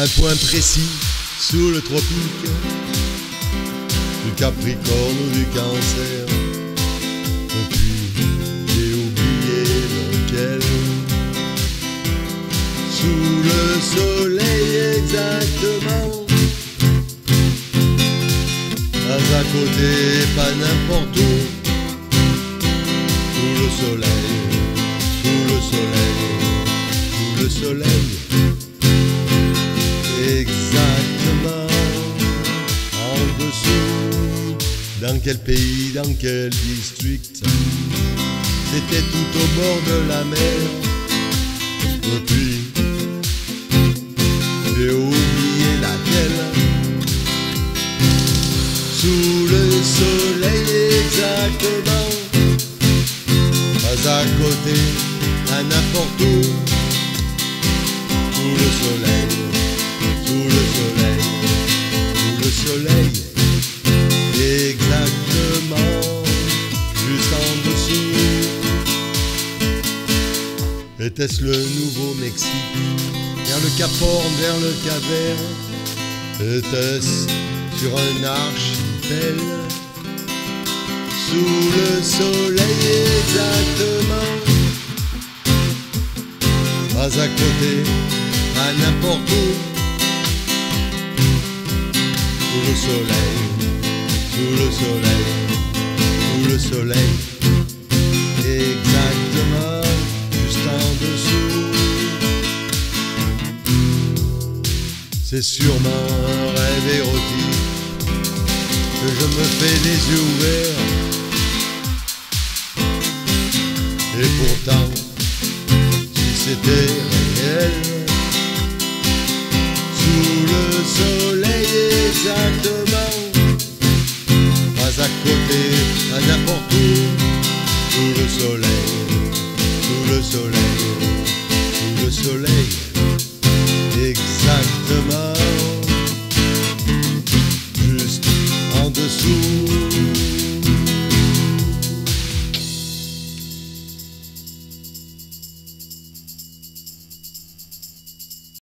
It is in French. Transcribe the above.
Un point précis sous le tropique Du Capricorne ou du Cancer. Depuis j'ai oublié lequel. Sous le soleil exactement. Pas à côté, pas n'importe où. Sous le soleil, Dans quel pays, dans quel district? C'était tout au bord de la mer. Depuis J'ai oublié laquelle Sous le soleil exactement. Pas à côté, à n'importe où. Sous le soleil sous le soleil, sous le soleil, Était-ce le Nouveau-Mexique, vers le Cap Horn, vers le Cap Vert Était-ce sur un archipel. Sous le soleil exactement, pas à côté, à n'importe où. Sous le soleil, sous le soleil, sous le soleil, C'est sûrement un rêve érotique que je me fais des yeux ouverts. Et pourtant, si c'était réel, sous le soleil exactement, pas à côté, à n'importe où, sous le soleil, sous le soleil, sous le soleil. exactement juste en dessous.